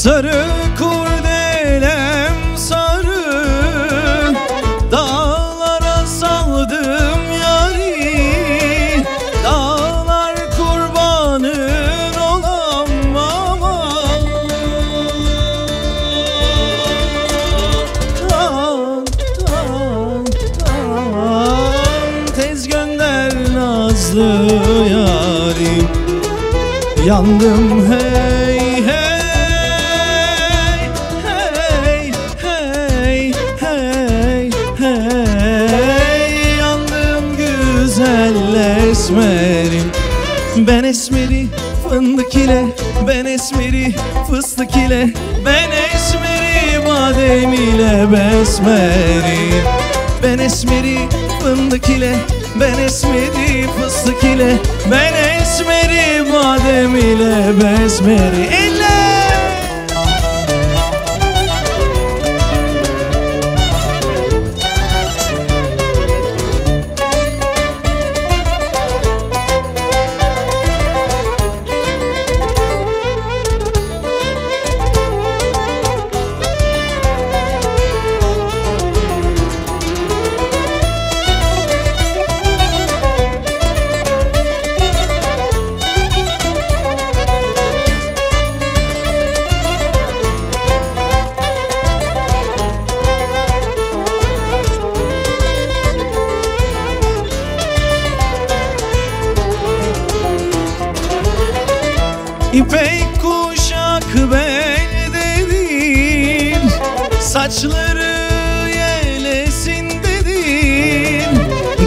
Sarı kurdelem sarı Dağlara saldım yari. Dağlar kurbanın olam aman. Tan tan tan. Tez gönder nazlı yarim. Yandım hey esmerim Ben esmeri fındık ile Ben esmeri fıstık ile Ben esmeri badem ile besmeri Ben esmeri fındık ile Ben esmeri fıstık ile Ben esmeri badem ile besmeri Elle! İpek kuşak beldedir Saçları yelesindedir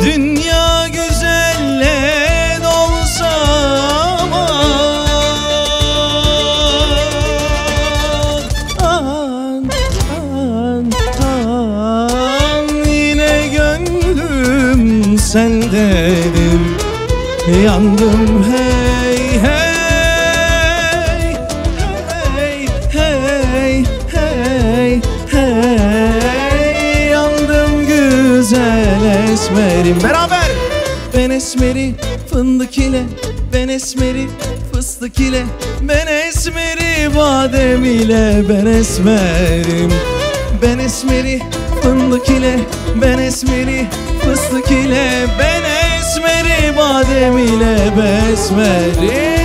Dünya güzelle dolsa aman An, an, an Yine gönlüm sendedir Yandım hey esmerim. Beraber. Ben esmeri fındık ile Ben esmeri fıstık ile Ben esmeri badem ile Ben esmerim. Ben esmeri fındık ile Ben esmeri fıstık ile Ben esmeri badem ile besmeri Yar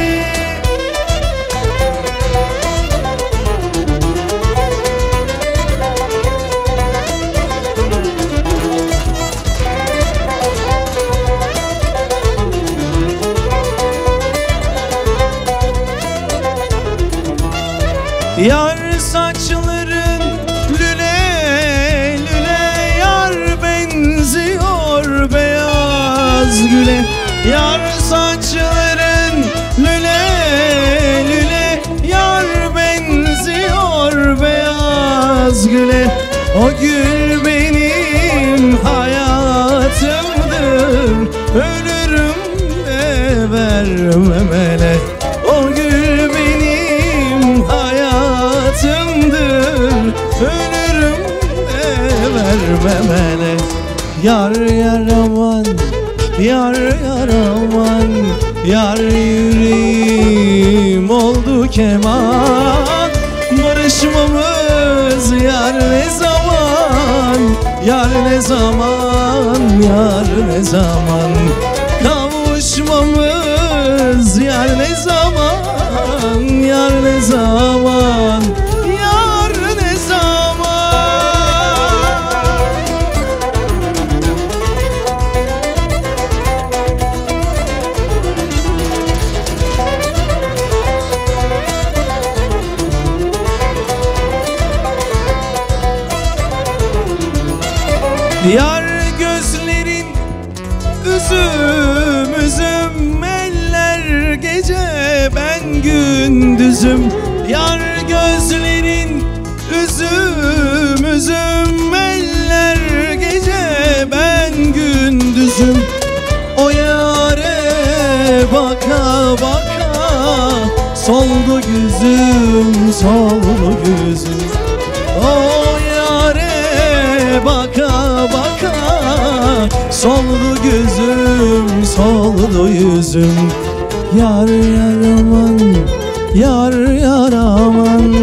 güle Yar saçların lüle lüle. Yar benziyor beyaz güle. O gül benim hayatımdır. Ölürüm de vermem ele O gül benim hayatımdır. Ölürüm de vermem ele Yar yar aman Yar yar aman Yar yüreğim oldu keman. Barışmamız yar ne zaman Yar ne zaman Yar ne zaman gündüzüm Yar gözlerin üzüm üzüm. Eller gece ben gündüzüm. O yare baka baka Soldu yüzüm soldu yüzüm. O yare baka baka Soldu gözüm soldu yüzüm. Yar yar aman Yar yar aman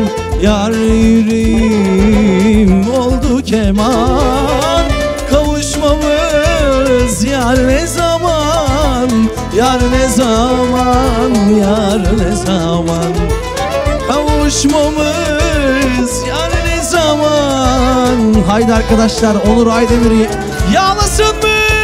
Yar yüreğim oldu keman. Kavuşmamız yar ne zaman Yar ne zaman Yar ne zaman? Kavuşmamız yar ne zaman? Haydi arkadaşlar Onur Aydemir'i yağlasın mı?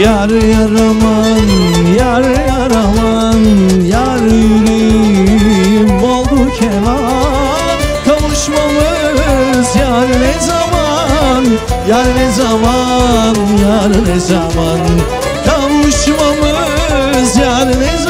Yar yaraman, yar yaraman Yar yüreğim oldu keman. Kavuşmamız yar ne zaman Yar ne zaman, yar ne zaman? Kavuşmamız yar ne zaman